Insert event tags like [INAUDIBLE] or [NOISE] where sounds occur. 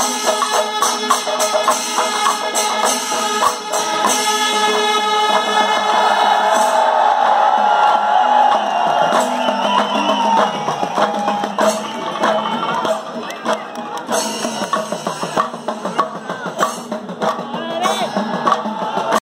Oh, [LAUGHS]